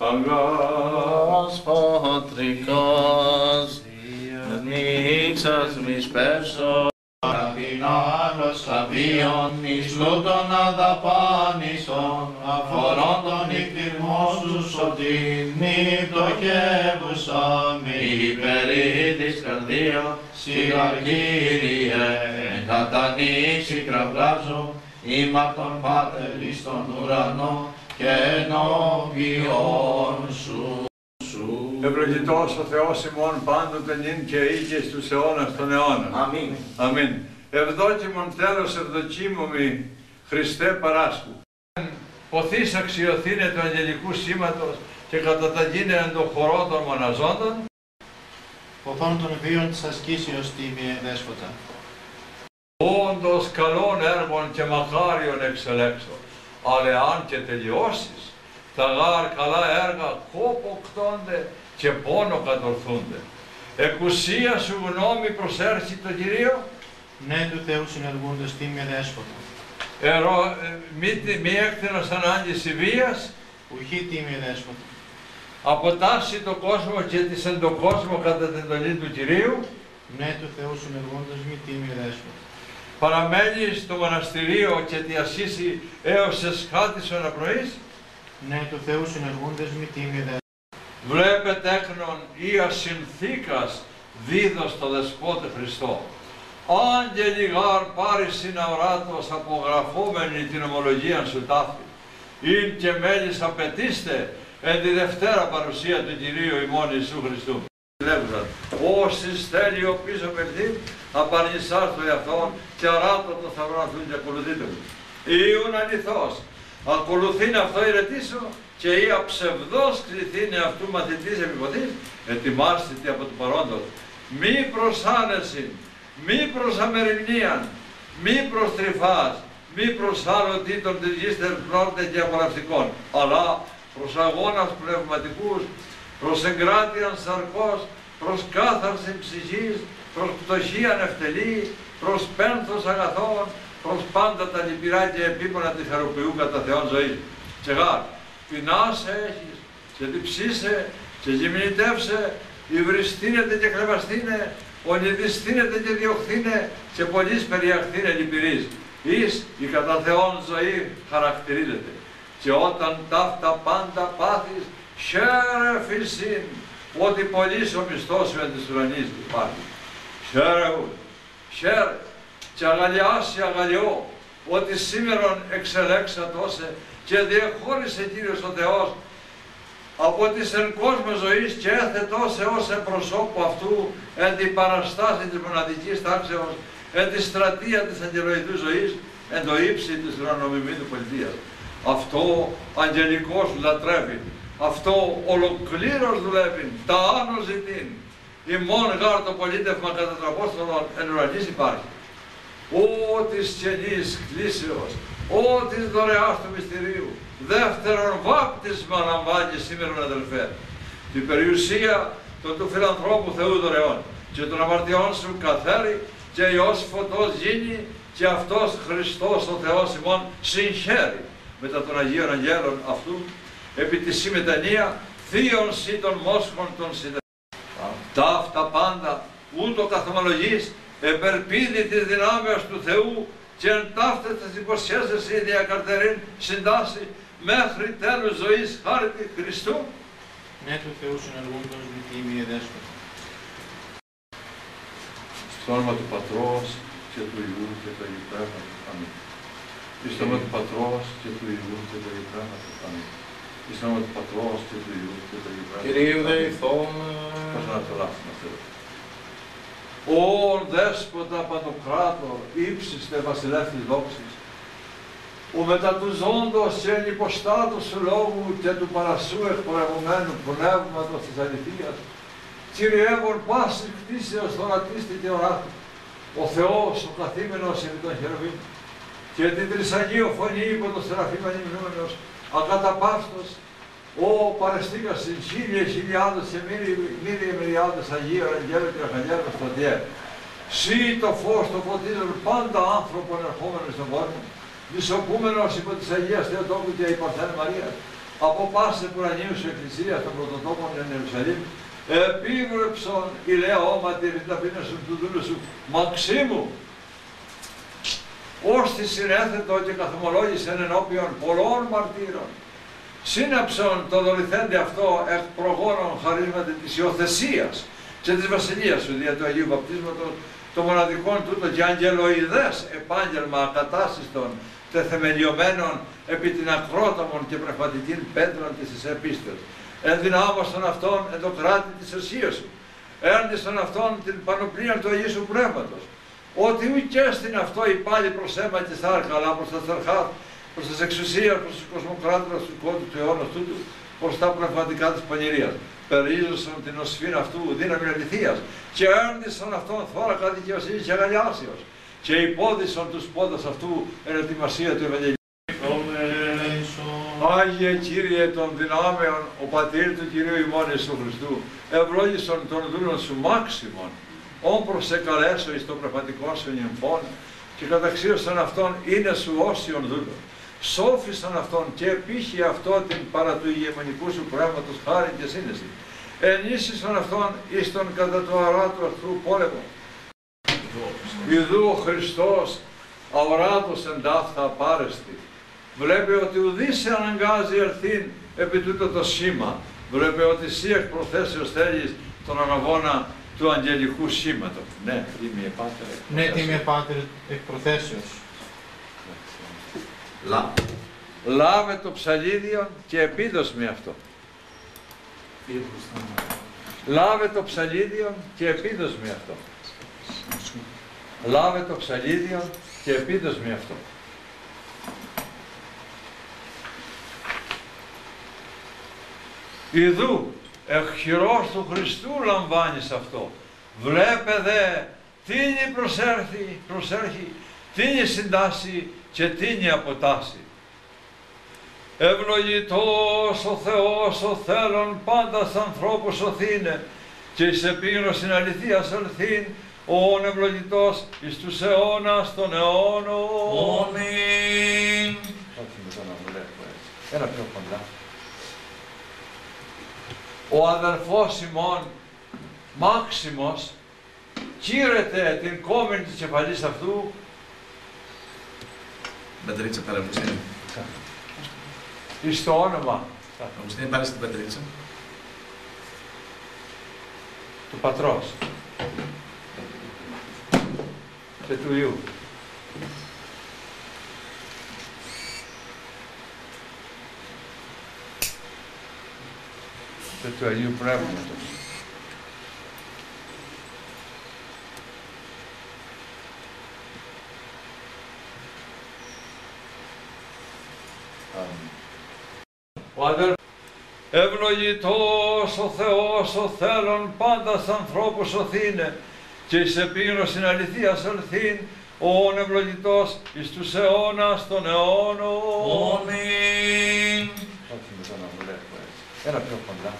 Αγάς πατρικάς, ανοίξας μης πέσω, την άλλος αβίων, εις τούτον αδαπάνησον, αφορών τον νυχτηρμό σου σωτήνη πτωχεύουσα μη υπερή της καρδίας, σιγαρ Κύριε, κατανοίξει κραυγάζω, είμαι τον Πάτερ εις τον ουρανό, και ενώπιον σου. Ευλογητός ο Θεός ημών πάντοτε νυν και ή και στους αιώνας των αιώνων. Αμήν. Αμήν. Ευδόκιμον τέλος ευδοκίμωμη Χριστέ Παράσκου. Ποθείς αξιοθήνε του αγγελικού σήματος και κατά τα γίνε εν το χορό των μοναζόντων; Ποθών των βίων της ασκήσεως τίμιε δέσποτα. Όντως καλών έργων και μακάριον εξελέξω. Αλλά αν και τελειώσεις, τα γάρ καλά έργα κόποκτώνται και πόνο κατορθούνται. Εκουσία σου γνώμη προσέρχει το Κυρίο, Ναι του Θεού συνεργούντος τίμιε δέσποτα. ερώ, ε, μη, τε- μη έκτηνος ανάγκης βίας, Ουχή τίμιε δέσποτα. αποτάσσει το κόσμο και της εν το κόσμο κατά την εντολή του Κυρίου, Ναι του Θεού συνεργούντος μη τίμιε δέσποτα. Παραμένει στο μοναστηρίο και τη ασύσει έως εσχάτησον απνοής, Ναι του Θεού συνεργούντος μη τίμιε δέσποτα. Βλέπε τέκνον ή ασυνθήκας δίδος το δεσπότε Χριστό. Άγγελοι γάρ πάρει συναωράτος απογραφόμενη την ομολογία σου τάφη. Ειν και μέλης απαιτήστε εν τη Δευτέρα παρουσία του Κυρίου ημών Ιησού Χριστού. Λέγουσαν, όσοι στέλνει ο πίσω περθεί, απαρνησάς το εαυτόν και αράτω το θαυρό αυτού και ακολουθείτε μου. Ιούν αληθώς, ακολουθήν αυτό ηρετήσω και ή αψευδός κριθήνε αυτού μαθητής επιποθής, ετοιμάστητε από το παρόντος. Μη προς άνεση, μη προς αμεριμνίαν, μη προς τρυφάς, μη προς άλλο τίτων της γης τερπνώνται και απολαυστικών, αλλά προς αγώνας πνευματικούς, προς εγκράτειαν σαρκός, προς κάθαρση ψυχής, προς πτωχίαν ευτελή, προς πένθος αγαθών, προς πάντα τα λυπηρά και επίπονα της χαροποιού κατά Θεόν ζωής. Και γάρ, πεινάσε έχεις, και διψήσε, και γυμνητεύσε, υβριστήνεται και κλεβαστήνε, ονειδιστήνεται και διωχθήνε, και πολλής περιαχθήνε λυπηρής. Εις η κατά Θεόν ζωή χαρακτηρίζεται. Και όταν ταύτα πάντα πάθεις, χαίρε φυσίν, ότι πολύς ο μισθός σου εν της ουρανής υπάρχει. Χαίρε ου, χαίρε, και αγαλιάσει αγαλιώ, ότι σήμερον εξελέξατόσε και διεχώρισε Κύριος ο Θεός από της εν κόσμος ζωής και έθετός έως εν προσώπου αυτού εν την παραστάση της μοναδικής τάξεως, εν τη στρατεία της αγγελοειδού ζωής, εν το ύψη της ουρανομιμήνου πολιτείας. Αυτό αγγελικός λατρεύει, αυτό ολοκλήρως δουλεύει, τα άνω ζητήν. Ημών γάρ το πολίτευμα κατά τον Απόστολο εν ουρανής υπάρχει. Ω της καινής κλίσεως, ω της δωρεάς του μυστηρίου, δεύτερον βάπτισμα λαμβάνει σήμερα αδελφέ. Την περιουσία των του φιλανθρώπου Θεού δωρεών και των αμαρτιών σου καθέρι και Υιός φωτός γίνει και αυτός Χριστός ο Θεός ημών συγχαίρει μετά των Αγίων Αγγέλων αυτού επί τη συμμετανία θείων σύ των μόσχων των συνδεσμών. Ταύτα πάντα ούτω καθομολογείς επερπίδη της δυνάμεως του Θεού και εν ταύτες τις υποσχέσεις η διακαρτερήν συντάσσει μέχρι τέλους ζωής χάρη Χριστού. Ναι του Θεού συνεργούντος μη τίμιε δέσποτα. Στο όνομα του Πατρός και του Υιού και του Αγίου Πνεύματος. Αμήν. Στο όνομα του Πατρός και του Υιού και του Αγίου Πνεύματος. Αμήν. Στο όνομα του Πατρός και του Υιού και του Αγίου Πνεύματος. Κυρίου Αμήν. δεηθώμε. Πώς να το λάθουμε αυτό; Ω δέσποτα παντοκράτορ, ύψιστε βασιλεύθης δόξης, ο μετά του ζώντος και εν υποστάτους σου λόγου και του παρασού εκπορευμένου πνεύματος της αληθείας, κυριεύων πάση κτίσεως θωρατίστη και οράτου, ο Θεός, ο καθήμενος επί των χεροβήν, και την τρισαγείο φωνή υπό το σεραφείμ ανυμνούμενος, ακαταπαύστος, Ω παρεστήκα στην χίλια χιλιάδες και μύρια μυριάδες Αγίων Αγγέλων και Αρχαγγέλων στο Διέ. Σύ το φως το φωτίζουν πάντα άνθρωπον ερχόμενος στον κόσμο, δισοπούμενος υπό της Αγίας Θεοτόκου και η Παρθένη Μαρίας, από πάση ουρανίου σου εκκλησία των πρωτοτόπων εν Ιερουσαλήμ, επίγρεψον ηλαιώματι επί ταπείνωσον του δούλου σου, Μαξίμου, ως τη συνέθετο και καθομολόγησεν ενώπιον πολλών μαρτύρων, σύναψον το δολυθέντε αυτό εκ προγόνων χαρίσματι της υιοθεσίας και της βασιλείας σου δια του Αγίου Βαπτίσματος, το μοναδικό τούτο και αγγελοειδές επάγγελμα ακατάστιστον τεθεμελιωμένων επί την ακρόταμων και πνευματική πέτρων της εις επίστες. Ενδυνάμωσαν αυτόν εν το κράτη της ουσίας σου. Έρντισαν αυτόν την πανοπλία του Αγίου Σου Πνεύματος. Ότι ουκ στην αυτό υπάλληλοι προς αίμα και σάρκα, αλλά προς τα θερχά, προς τις εξουσίες, προς τους κοσμοκράτορες του κόσμου του αιώνας τούτου, προς τα πνευματικά της πανηρίας. Περίζωσαν την οσφήν αυτού δύναμη αληθείας και έρντισαν αυτόν θώρακα δικαιοσύνης και αγαλιάσεως και υπόδισαν τους πόντας αυτού εν ετοιμασία του Ευαγγελίου. Άγιε Κύριε των δυνάμεων, ο Πατήρ του Κυρίου ημών Ιησού Χριστού, ευλόγησον των δούλων σου μάξιμον, όν προσεκαλέσω εις το πνευματικό σου νυμφών, και καταξίωσαν αυτόν είναι σου όσιον δούλων. Σόφισαν αυτόν και επίχει αυτό την παρά του ηγεμονικού σου πράγματος χάρη και σύνεση. Ενίσχυσαν αυτόν εις τον κατά το αράτου αυτού πόλεμο. Ιδού ο Χριστός αοράτος εντάφθα απάρεστη. Βλέπει ότι ουδής σε αναγκάζει ερθήν επί τούτο το σήμα. Βλέπει ότι εσύ εκ προθέσεως θέλεις τον αναγώνα του αγγελικού σήματος. Ναι, είμαι η πάτερ. Ναι, τίμια πάτερ εκ προθέσεως. Λα. Λάβε το ψαλίδιο και επίδος με αυτό. Λάβε το ψαλίδιο και επίδος με αυτό. Λάβε το ψαλίδιο και επίδος με αυτό. Ιδού, εχχειρός του Χριστού λαμβάνεις αυτό. Βλέπε δε, τίνη προσέρχει, προσέρχει, τίνη συντάσσει και τίνη αποτάσσει. Ευλογητός ο Θεός ο θέλων πάντα σ' ανθρώπους σωθήνε και εις επίγνωσιν αληθείας ελθύν όν ευλογητός εις τους αιώνας των αιώνων. Αμήν. Όχι με το να βλέπω έτσι. Ένα πιο κοντά. Ο αδερφός ημών Μάξιμος κύρεται την κόμμενη της κεφαλής αυτού Πατρίτσα παραμουσίνη. εις το όνομα Αγουστίνη πάλι στην πατρίτσα. του Πατρός και του Υιού. Και του Αγίου Πνεύματος. Ο αδερ... Ευλογητός ο Θεός ο θέλων πάντας σ' ανθρώπους σωθήνε και εις επίγνωσιν αληθείας ελθύν όν ευλογητός εις τους αιώνας των αιώνων. Αμήν. Όχι με το να βλέπω έτσι. Ένα πιο κοντά.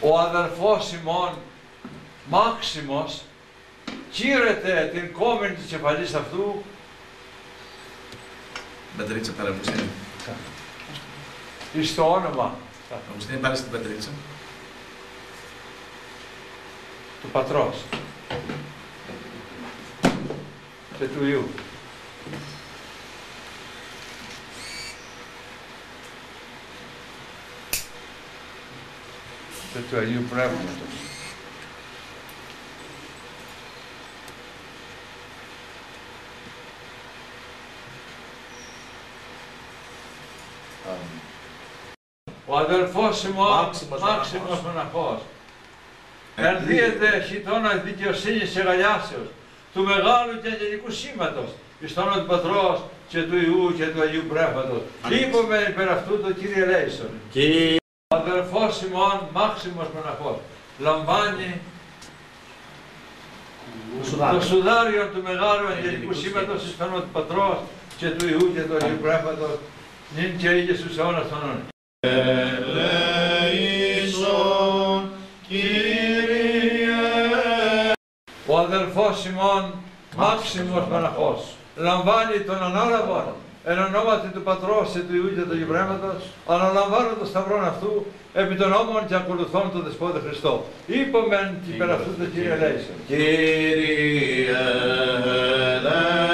Ο αδερφός ημών Μάξιμος κύρεται την κόμμενη της κεφαλής αυτού Πατρίτσα παραμουσίνη. εις το όνομα Αγουστίνη πάλι στην πατρίτσα. του Πατρός και του Υιού. Και του Αγίου Πνεύματος. Ο αδελφός ημών, Μάξιμος Μάξιμος Μοναχός, ενδύεται χιτώνας δικαιοσύνης και γαλιάσεως, του μεγάλου και αγγελικού σήματος, εις το όνομα του Πατρός και του Ιού και του Αγίου Πνεύματος. Αμήν. Είπαμε υπέρ αυτού το Κύριε Λέησον. Και Ο αδελφός ημών, Μάξιμος Μοναχός, λαμβάνει το σουδάριο του μεγάλου αγγελικού σήματος εις το όνομα του Πατρός και του Ιού και του Αγίου Πνεύματος, νυν και ήγες στους αιώνας των αιώνων. Ελέησον, Κύριε. Ο αδελφός ημών Μάξιμος Μοναχός λαμβάνει τον ανάλαβον εν ονόματι του Πατρός και του Ιού και του Αγίου Πνεύματος, αναλαμβάνω το σταυρόν αυτού, επί των νόμων και ακολουθών τον Δεσπότη Χριστό. Είπομεν και υπέρ αυτού το Κύριε Λέησον. Κύριε ελέησον,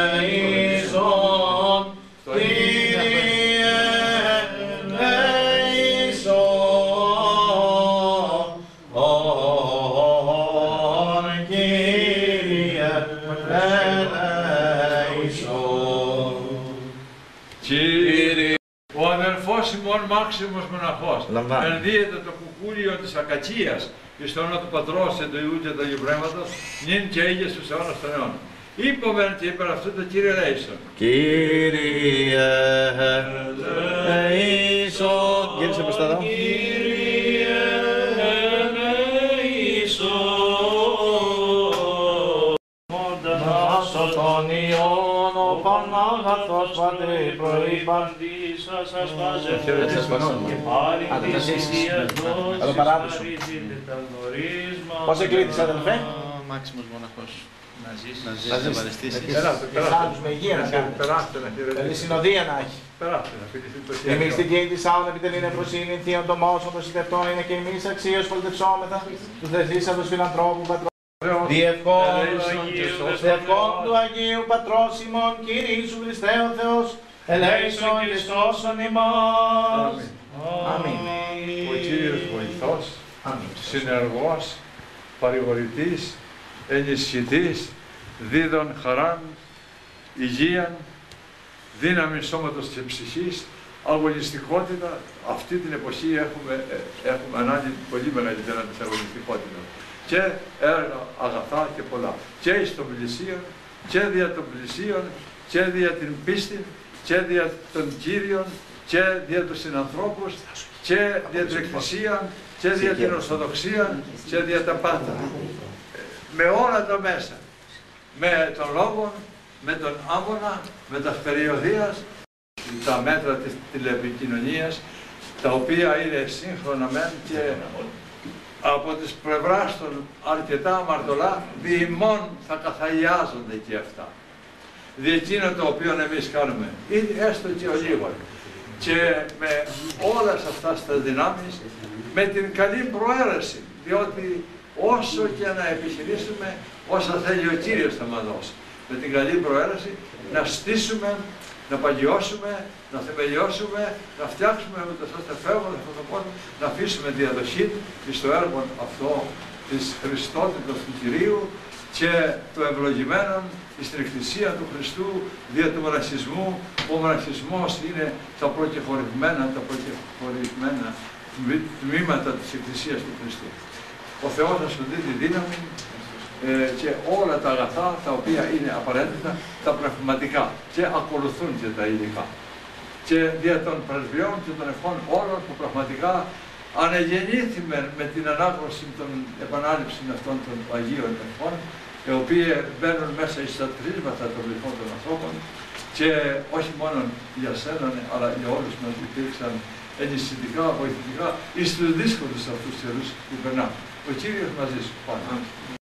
Μοναχός, Λαμβάνω. ενδύεται το κουκούλιο της Ακατσίας εις το όνομα του Πατρός και του Ιού και του Αγίου Πνεύματος, νυν και ήγες στους αιώνας των αιώνων. Είπομεν και υπέρ αυτού το Κύριε Λέησον. Κύριε ελέησον. Γύρισε προς τα εδώ. Πανάγαθος Πατρί προείπαν. Θα το παράδεισω. Πώς εκλείτης αδελφέ; Ο Μάξιμος μοναχός. Να ζήσεις, Να να ζήσεις. ευαρεστήσεις. Περάστε, Και άλλους με υγεία να κάνετε. Περάστε να Καλή χαιρετήσετε. συνοδεία να έχει. Περάστε να φιληθεί το Εμείς την χέρι. κίνη της άλλων επιτελεί νεφροσύνη, θείον το μόσον, το συντευτόν είναι και εμείς αξίως πολιτευσόμεθα, του θεσίσαντος φιλανθρώπου πατρό. Διευκόν, διευκόν του Αγίου Πατρός ημών, Κυρίσου Χριστέ ο Θεός, ελέησον και σώσον ημάς. Αμήν. Αμήν. Ο Κύριος βοηθός, Αμήν. συνεργός, παρηγορητής, ενισχυτής, δίδων χαράν, υγείαν, δύναμης σώματος και ψυχής, αγωνιστικότητα. Αυτή την εποχή έχουμε, ε, έχουμε ανάγκη πολύ μεγαλύτερα της αγωνιστικότητας. Και έργα αγαθά και πολλά. Και εις των πλησίων, και δια των πλησίων, και δια την πίστη, και δια των Κύριων, και δια τους συνανθρώπους, και δια την Εκκλησία, και δια την Ορθοδοξία, και δια τα πάντα. Με όλα τα μέσα. Με τον λόγο, με τον άμμονα, με τα περιοδίας, τα μέτρα της τηλεπικοινωνίας, τα οποία είναι σύγχρονα μεν και από τις πλευράς των αρκετά αμαρτωλά, διημών θα καθαγιάζονται και αυτά. Δι' εκείνο το οποίο εμείς κάνουμε, ή έστω και ο λίγο. Και με όλες αυτά τα δυνάμεις, με την καλή προαίρεση, διότι όσο και να επιχειρήσουμε, όσα θέλει ο Κύριος θα μας δώσει. Με την καλή προαίρεση να στήσουμε, να παγιώσουμε, να θεμελιώσουμε, να φτιάξουμε με το ώστε φεύγοντας αυτόν τον κόσμο, να αφήσουμε διαδοχή στο έργο αυτό της Χριστότητας του Κυρίου και το ευλογημένο στην Εκκλησία του Χριστού δια του μοναχισμού, που ο μοναχισμός είναι τα προκεχωρημένα, τα προκεχωρημένα τμή- τμήματα της Εκκλησίας του Χριστού. Ο Θεός να σου δίνει δύναμη ε, και όλα τα αγαθά τα οποία είναι απαραίτητα, τα πνευματικά και ακολουθούν και τα υλικά. Και δια των πρεσβειών και των ευχών όλων που πραγματικά ανεγεννήθημε με την ανάγνωση των επανάληψης αυτών των Αγίων ευχών, οι οποίοι μπαίνουν μέσα στα τρίσματα των λυθών των ανθρώπων και όχι μόνο για σένα, αλλά για όλους μας υπήρξαν ενισχυτικά, βοηθητικά, εις τους δύσκολους αυτούς καιρούς που περνάμε. Ο Κύριος μαζί σου. Πάμε.